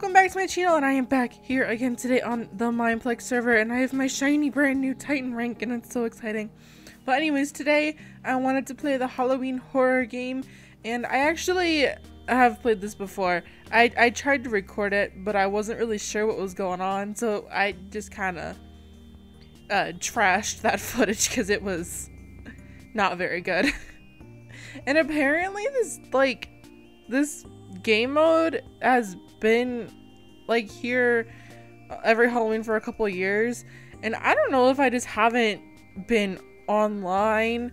welcome back to my channel and I am back here again today on the Mineplex server and I have my shiny brand new Titan rank and it's so exciting. But anyways, today I wanted to play the Halloween horror game and I actually have played this before. I, I tried to record it but I wasn't really sure what was going on so I just kind of uh, trashed that footage because it was not very good. and apparently this like this game mode has been like here every Halloween for a couple years, and I don't know if I just haven't been online.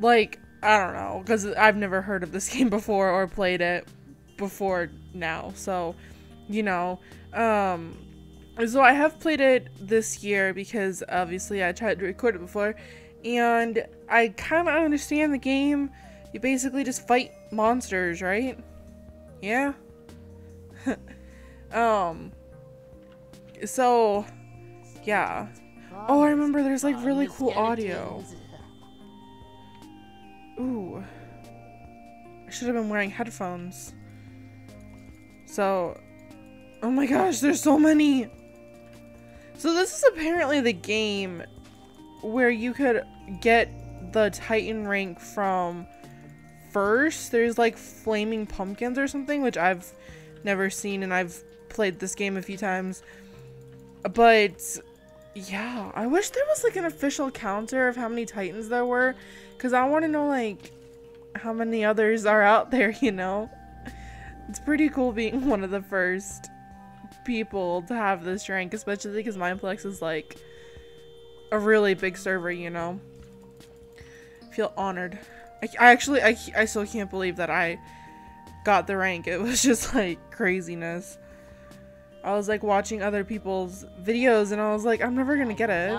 Like, I don't know, because I've never heard of this game before or played it before now. So, you know, um, so I have played it this year because obviously I tried to record it before, and I kind of understand the game. You basically just fight monsters, right? Yeah. um. So, yeah. Oh, I remember there's like really cool audio. Ooh. I should have been wearing headphones. So, oh my gosh, there's so many. So this is apparently the game where you could get the Titan rank from first. There's like flaming pumpkins or something, which I've never seen and I've played this game a few times. But yeah, I wish there was like an official counter of how many titans there were cuz I want to know like how many others are out there, you know. It's pretty cool being one of the first people to have this rank, especially because Mineplex is like a really big server, you know. Feel honored. I, I actually, I, I still can't believe that I got the rank. It was just like craziness. I was like watching other people's videos and I was like, I'm never gonna get it.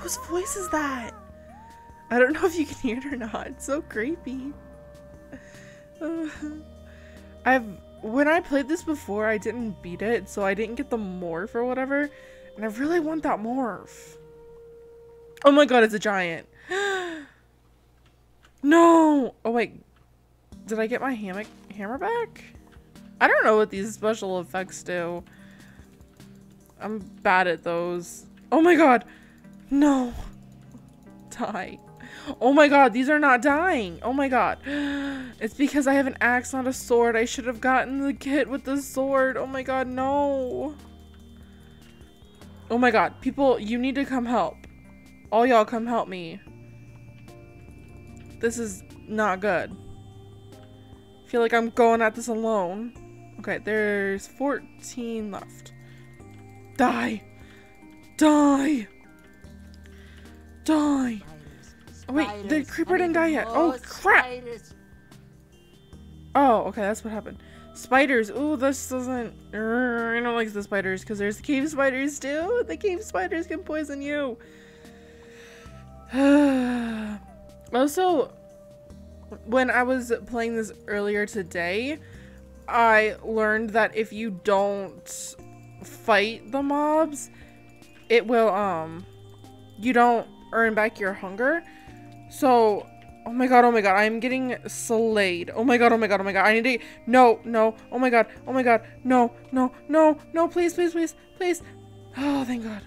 Whose voice is that? I don't know if you can hear it or not. It's so creepy. I've when I played this before, I didn't beat it, so I didn't get the morph or whatever, and I really want that morph. Oh my god, it's a giant. no! Oh wait, did I get my hammock hammer back? I don't know what these special effects do. I'm bad at those. Oh my god! No! Die. Oh my god, these are not dying. Oh my god. It's because I have an axe, not a sword. I should have gotten the kit with the sword. Oh my god, no. Oh my god, people, you need to come help. All y'all come help me. This is not good. I feel like I'm going at this alone. Okay, there's 14 left. Die. Die. Die. Oh, wait, the creeper didn't die yet. Oh, oh crap. Oh, okay, that's what happened. Spiders. Ooh, this doesn't... Er, I don't like the spiders because there's the cave spiders too. The cave spiders can poison you. also, when I was playing this earlier today, I learned that if you don't fight the mobs, it will, um, you don't earn back your hunger. So, oh my god, oh my god, I'm getting slayed. Oh my god, oh my god, oh my god, I need to, no, no, oh my god, oh my god, no, no, no, no, please, please, please, please. Oh, thank god.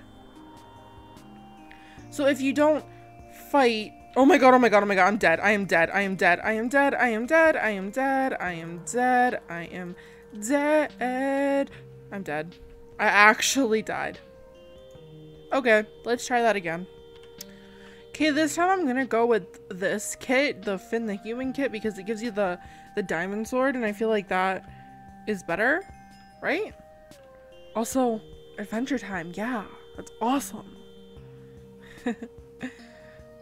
So if you don't fight, oh my god, oh my god, oh my god, I'm dead, I am dead, I am dead, I am dead, I am dead, I am dead, I am dead, I am dead, I'm dead. I actually died. Okay, let's try that again. Okay, this time I'm gonna go with this kit, the Finn the Human kit, because it gives you the, the diamond sword, and I feel like that is better, right? Also, adventure time, yeah, that's awesome.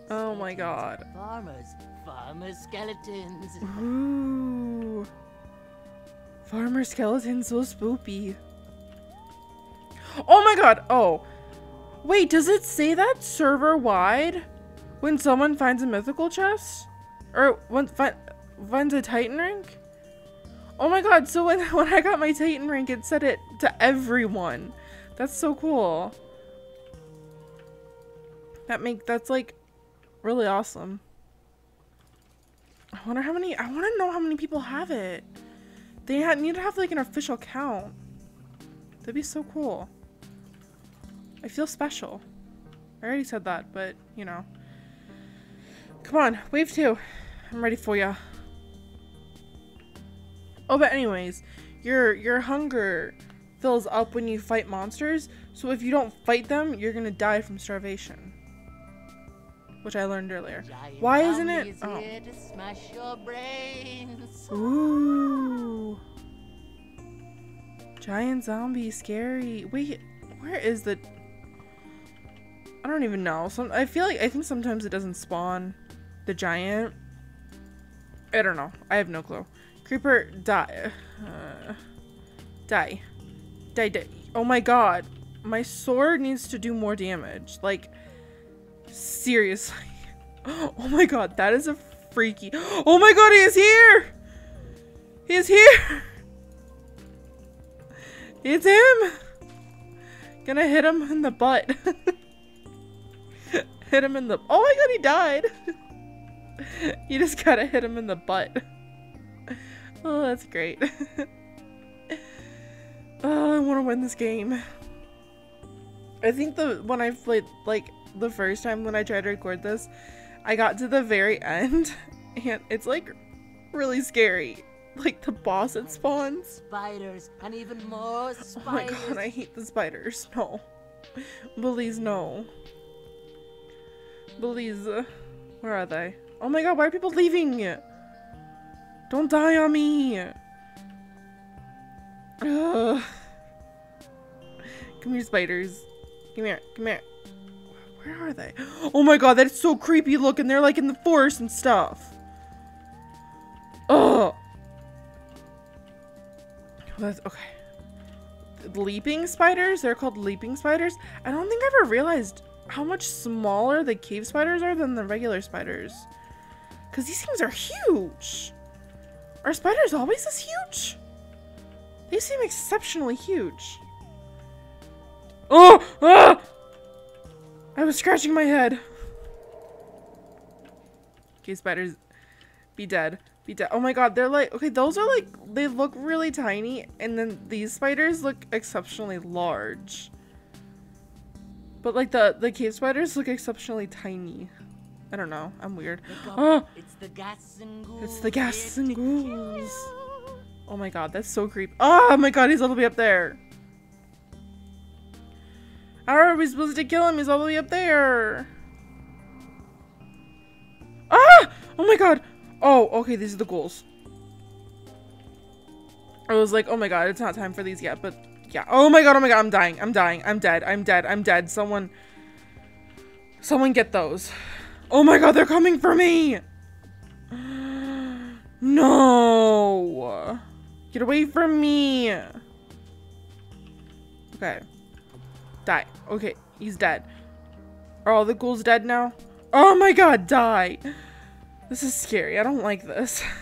oh my god. Farmers, farmer skeletons. Ooh. Farmer skeletons, so spoopy. Oh my god, oh. Wait, does it say that server wide? When someone finds a mythical chest? Or when, fi finds a titan rank? Oh my god, so when, when I got my titan rank, it said it to everyone. That's so cool. That make that's like really awesome. I wonder how many I want to know how many people have it. They ha need to have like an official count. That'd be so cool. I feel special. I already said that, but you know. Come on, wave two. I'm ready for ya. Oh, but anyways, your your hunger fills up when you fight monsters. So if you don't fight them, you're gonna die from starvation. Which I learned earlier. Why isn't it- oh. here to smash your brains. Ooh. Giant zombie, scary. Wait, where is the? I don't even know. Some I feel like I think sometimes it doesn't spawn the giant. I don't know. I have no clue. Creeper, die. Uh, die. Die, die. Oh my god. My sword needs to do more damage. Like, seriously. Oh my god, that is a freaky. Oh my god, he is here! He is here! It's him! Gonna hit him in the butt. hit him in the. Oh my god, he died! you just gotta hit him in the butt. Oh, that's great. oh, I wanna win this game. I think the when I played like the first time when I tried to record this, I got to the very end and it's like really scary. Like the boss it spawns. Spiders and even more spiders. Oh my god, I hate the spiders. No. Please, no. Please. uh, Where are they? Oh my god, why are people leaving? Don't die on me. Ugh. Come here, spiders. Come here, come here. Are they? Oh my god, that's so creepy looking. They're like in the forest and stuff. Oh. That's okay leaping spiders. They're called leaping spiders. I don't think I ever realized how much smaller the cave spiders are than the regular spiders. Because these things are huge. Are spiders always this huge? They seem exceptionally huge. Oh! Ah! I was scratching my head. Okay, spiders, be dead. Be dead. Oh my god, they're like, okay, those are like, they look really tiny, and then these spiders look exceptionally large. But like the, the cave spiders look exceptionally tiny. I don't know, I'm weird. Oh! It's the ghast and ghouls. It's the ghast and ghouls. Oh my god, that's so creepy. Oh ah, my god, he's all the way up there. How are we supposed to kill him? He's all the way up there. Ah! Oh my god. Oh, okay, these are the ghouls. I was like, oh my god, it's not time for these yet, but yeah. Oh my god, oh my god, I'm dying. I'm dying. I'm dead. I'm dead. I'm dead. Someone. Someone get those. Oh my god, they're coming for me! No! Get away from me! Okay. Die. Okay, he's dead. Are all the ghouls dead now? Oh my god, die! This is scary. I don't like this.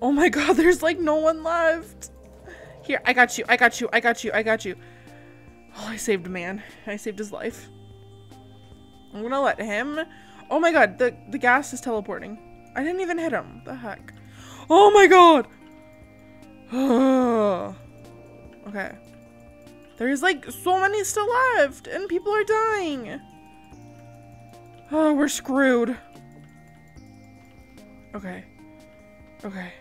Oh my god, there's like no one left. Here, I got you. I got you. I got you. I got you. Oh, I saved a man. I saved his life. I'm gonna let him. Oh my god, the, the ghast is teleporting. I didn't even hit him. The heck? Oh my god! okay. There's like so many still left, and people are dying. Oh, we're screwed. Okay. Okay.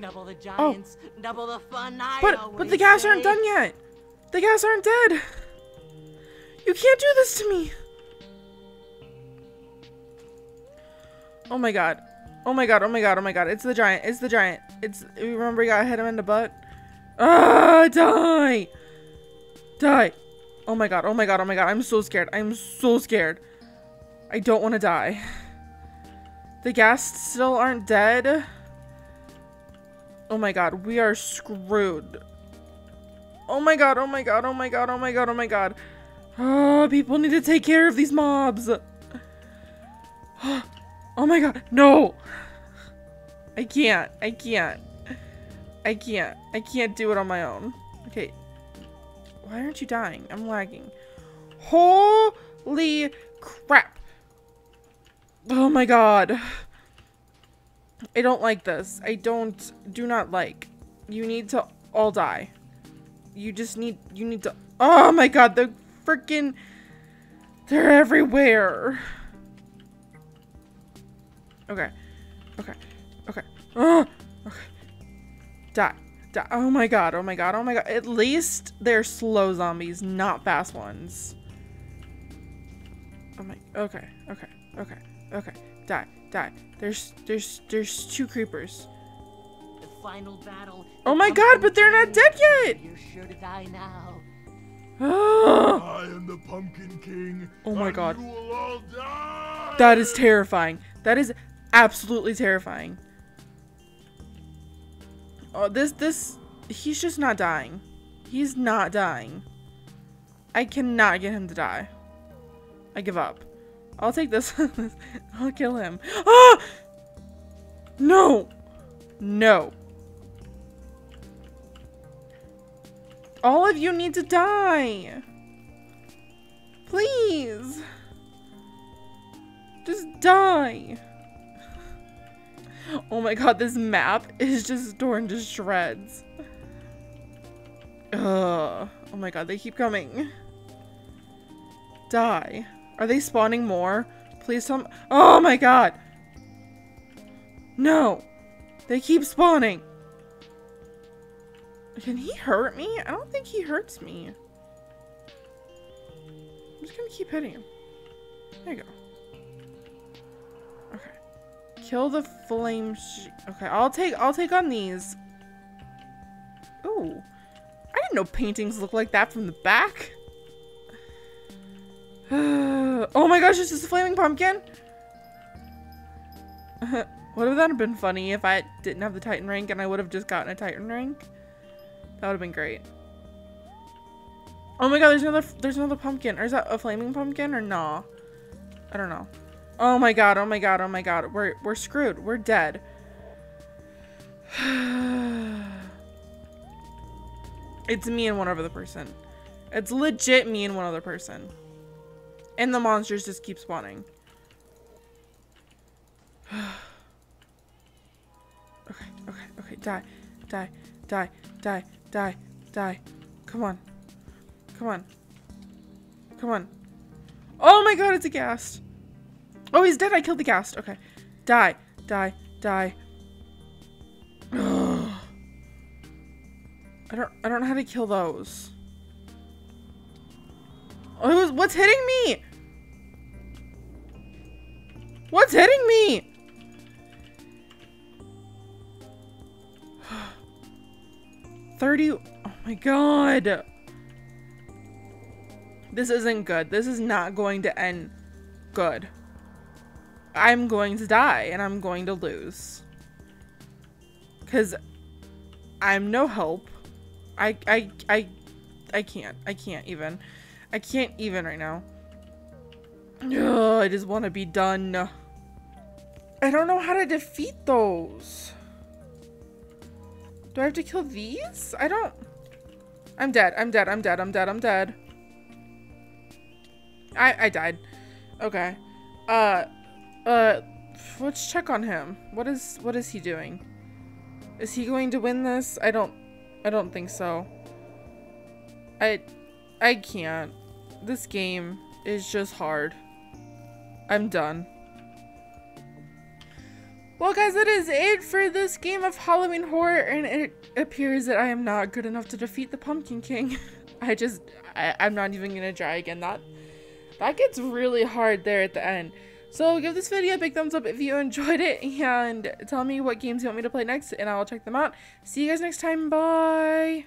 Double the giants, double the fun. I But but the ghast aren't done yet. The ghast aren't dead. You can't do this to me. Oh my god. Oh my god. Oh my god. Oh my god. It's the giant. It's the giant. It's remember we got hit him in the butt. Ah, die. Die. Oh my god. Oh my god. Oh my god. I'm so scared. I'm so scared. I don't want to die. The ghast still aren't dead. Oh my god, we are screwed. Oh my god, oh my god, oh my god, oh my god, oh my god. Oh, people need to take care of these mobs. Oh my god, no. I can't, I can't. I can't, I can't do it on my own. Okay. Why aren't you dying? I'm lagging. Holy crap. Oh my god. I don't like this. I don't, do not like. You need to all die. You just need, you need to, oh my god, the freaking, they're everywhere. Okay, okay, okay, oh, okay. Die, die, oh my god, oh my god, oh my god. At least they're slow zombies, not fast ones. Oh my, okay, okay, okay, okay. Die, die. There's, there's, there's two creepers. The final battle. Oh my god, but they're not dead yet! You're sure to die now. Oh I am the Pumpkin King. Oh my God. You will all die. that is terrifying. That is absolutely terrifying. Oh, this, this, he's just not dying. He's not dying. I cannot get him to die. I give up. I'll take this. I'll kill him. Ah! No! No. All of you need to die. Please. Just die. Oh my god, this map is just torn to shreds. Ugh. Oh my god, they keep coming. Die. Are they spawning more? Please tell me. Oh my god. No. They keep spawning. Can he hurt me? I don't think he hurts me. I'm just gonna keep hitting him. There you go. Kill the flame Okay, I'll take I'll take on these. Ooh. I didn't know paintings look like that from the back. oh my gosh, this is a flaming pumpkin. would have that been funny if I didn't have the Titan rank and I would have just gotten a Titan rank? That would have been great. Oh my god, there's another there's another pumpkin. Or is that a flaming pumpkin or no? I don't know. Oh my god, oh my god, oh my god. We're we're screwed. We're dead. it's me and one other person. It's legit me and one other person. And the monsters just keep spawning. okay, okay, okay. Die, die, die, die, die, die. Come on. Come on. Come on. Oh my god, it's a ghast. Oh, he's dead. I killed the ghast. Okay. Die, die, die. Ugh. I don't I don't know how to kill those. Oh, who's- what's hitting me? What's hitting me? Thirty. Oh my god. This isn't good. This is not going to end good. I'm going to die and I'm going to lose. Cause I'm no help. I I I I can't. I can't even. I can't even right now. Ugh, I just want to be done. I don't know how to defeat those. Do I have to kill these? I don't. I'm dead. I'm dead. I'm dead. I'm dead. I'm dead. I I died. Okay. Uh uh let's check on him. What is what is he doing? Is he going to win this? I don't I don't think so. I I can't. This game is just hard. I'm done. Well, guys, that is it for this game of Halloween Horror, and it appears that I am not good enough to defeat the Pumpkin King. I just, I, I'm not even gonna try again. That, that gets really hard there at the end. So give this video a big thumbs up if you enjoyed it, and tell me what games you want me to play next, and I'll check them out. See you guys next time. Bye!